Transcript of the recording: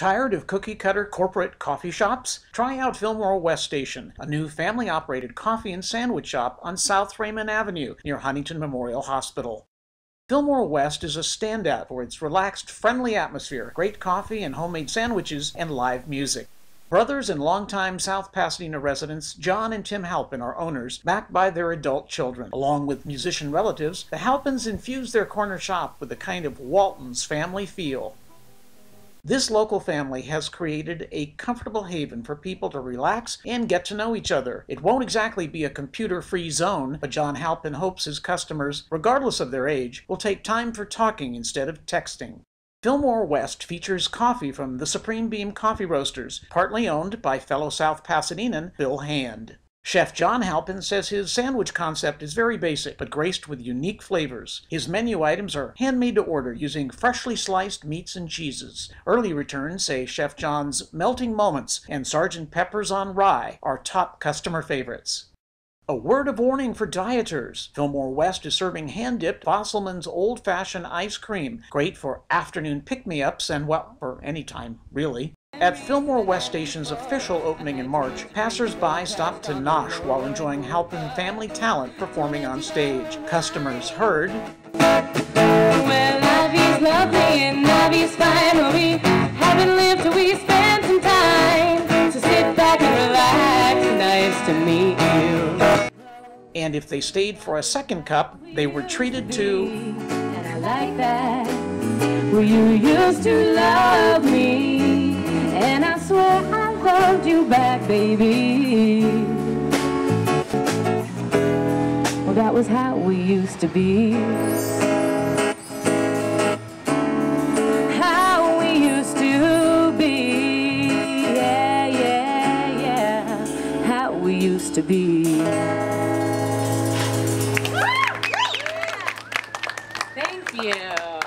Tired of cookie cutter corporate coffee shops? Try out Fillmore West Station, a new family operated coffee and sandwich shop on South Raymond Avenue near Huntington Memorial Hospital. Fillmore West is a standout for its relaxed, friendly atmosphere, great coffee and homemade sandwiches, and live music. Brothers and longtime South Pasadena residents John and Tim Halpin are owners, backed by their adult children. Along with musician relatives, the Halpins infuse their corner shop with a kind of Walton's family feel. This local family has created a comfortable haven for people to relax and get to know each other. It won't exactly be a computer free zone, but John Halpin hopes his customers, regardless of their age, will take time for talking instead of texting. Fillmore West features coffee from the Supreme Bean Coffee Roasters, partly owned by fellow South Pasadenan Bill Hand. Chef John Halpin says his sandwich concept is very basic, but graced with unique flavors. His menu items are handmade to order using freshly sliced meats and cheeses. Early returns say Chef John's Melting Moments and Sergeant Pepper's on Rye are top customer favorites. A word of warning for dieters. Fillmore West is serving hand-dipped Fosselman's old-fashioned ice cream, great for afternoon pick-me-ups and, well, for any time, really. At Fillmore West Station's official opening in March, passers-by stopped to nosh while enjoying Halpin family talent performing on stage. Customers heard, Well, life is lovely and life is fine. We haven't lived till we spend some time. So sit back and relax. Nice to meet you. and if they stayed for a second cup, they were treated to And I like that. Well, you used to love me. Back, baby. Well, that was how we used to be. How we used to be. Yeah, yeah, yeah. How we used to be. Thank you.